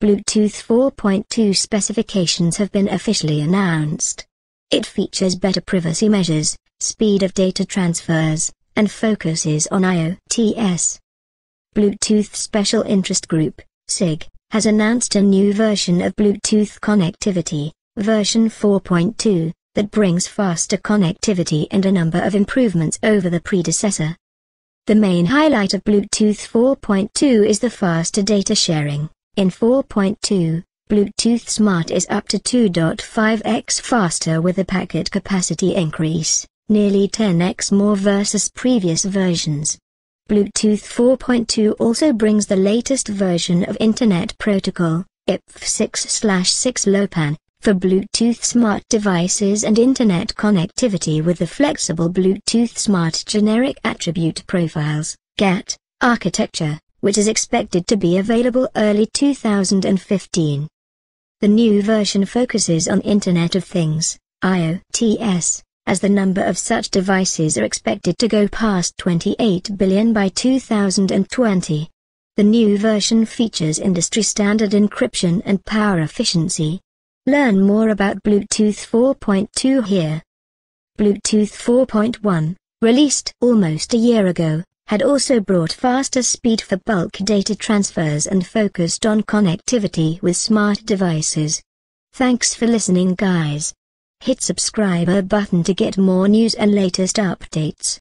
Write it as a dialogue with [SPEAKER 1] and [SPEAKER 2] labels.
[SPEAKER 1] Bluetooth 4.2 specifications have been officially announced. It features better privacy measures, speed of data transfers, and focuses on IoTs. Bluetooth Special Interest Group, SIG, has announced a new version of Bluetooth connectivity, version 4.2, that brings faster connectivity and a number of improvements over the predecessor. The main highlight of Bluetooth 4.2 is the faster data sharing. In 4.2, Bluetooth Smart is up to 2.5x faster with a packet capacity increase, nearly 10x more versus previous versions. Bluetooth 4.2 also brings the latest version of Internet Protocol, IPv6-6LoWPAN, for Bluetooth smart devices and Internet connectivity with the flexible Bluetooth Smart Generic Attribute Profiles, GATT, architecture which is expected to be available early 2015. The new version focuses on Internet of Things, IoTs, as the number of such devices are expected to go past 28 billion by 2020. The new version features industry-standard encryption and power efficiency. Learn more about Bluetooth 4.2 here. Bluetooth 4.1, released almost a year ago, had also brought faster speed for bulk data transfers and focused on connectivity with smart devices. Thanks for listening guys. Hit subscriber button to get more news and latest updates.